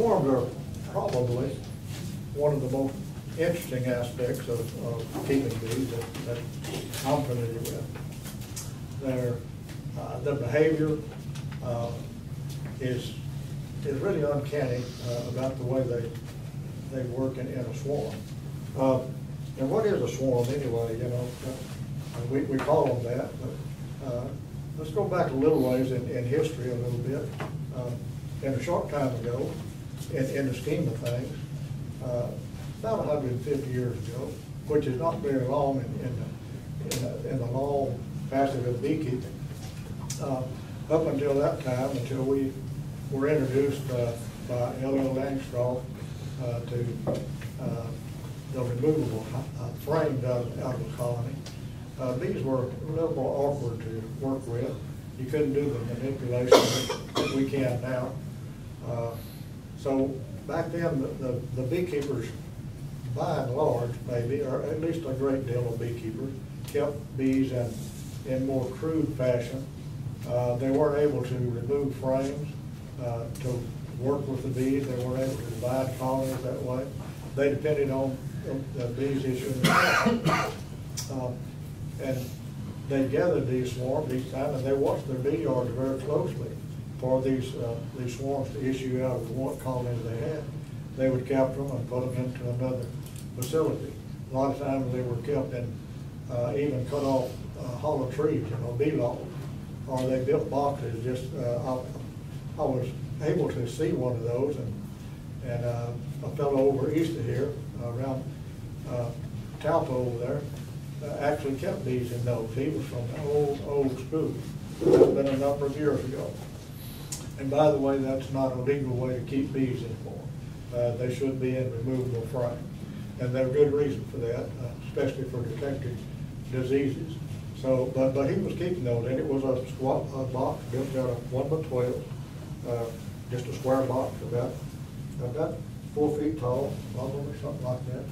swarms are probably one of the most interesting aspects of, of keeping bees that, that I'm familiar with. Their, uh, their behavior, uh, is, is really uncanny, uh, about the way they, they work in, in a swarm. Uh, and what is a swarm anyway, you know? Uh, We, we call them that, but, uh, let's go back a little ways in, in history a little bit. In a short time ago, in, in the scheme of things, uh, about hundred and fifty years ago, which is not very long in, in the, in the, in the long facet of beekeeping. Uh, Up until that time, until we were introduced uh, by L.L. Langstroth uh, to uh, the removable uh, frames out of, out of the colony, uh, were a little more awkward to work with. You couldn't do the manipulation that we can now. Uh, So back then, the- the, the beekeepers, by and large, maybe, or at least a great deal of beekeepers, kept bees in, in more crude fashion. Uh, They weren't able to remove frames uh, to work with the bees, they weren't able to divide colonies that way. They depended on the bees issuing. Um, And they gathered these swarms each time, and they watched their bee yards very closely for these, uh, these swarms to issue out of the what colonies they had. They would capture them and put them into another facility. A lot of times they were kept in, uh, even cut off uh, hollow trees, you know, bee logs. Or they built boxes, just, uh, I, I was able to see one of those, and, and, uh, a fellow over east of here, uh, around, uh, Talpa over there, uh, actually kept bees in those. He was from the old, old school. That's been a number of years ago. And by the way, that's not a legal way to keep bees anymore. Uh, they should be in removable frames. And there's good reason for that, uh, especially for detecting diseases. So, but, but he was keeping those, and it was a squat, a box built out of one by twelve, uh, just a square box about, about four feet tall, probably, something like that.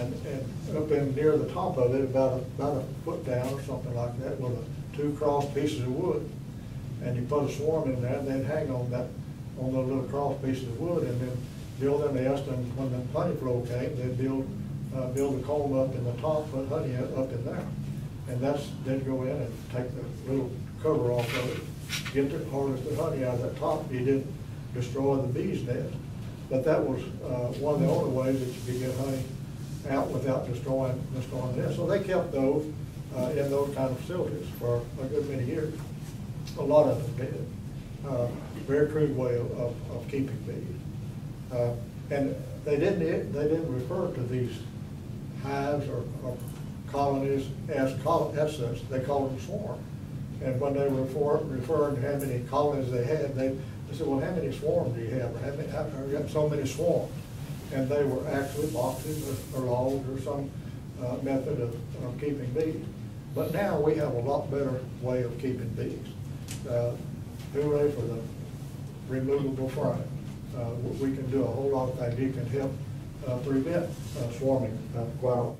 And, and up in near the top of it, about, a- about a foot down or something like that, the two cross pieces of wood. And you put a swarm in there, and they'd hang on that, on those little cross pieces of wood, and then build a nest, and when the honey flow came, they'd build, uh, build a comb up in the top, put honey up in there. And that's, they'd go in and take the little cover off of it, get the, harvest the honey out of that top, you didn't destroy the bee's nest. But that was, uh, one of the only ways that you could get honey out without destroying, destroying the nest. So they kept those, uh, in those kind of facilities for a good many years. A lot of them did. Uh, Very crude way of, of of keeping bees. Uh, And they didn't, they didn't refer to these hives or or colonies as col, as such, they called them swarm. And when they refer, referred to how many colonies they had, they, they said, well, how many swarms do you have? Or how many, how, you got so many swarms? And they were actually boxes or- or logs or some uh, method of, of keeping bees. But now we have a lot better way of keeping bees. Uh, Hooray for the removable frame. Uh, we can do a whole lot of things. You can help uh, prevent uh, swarming uh, quite.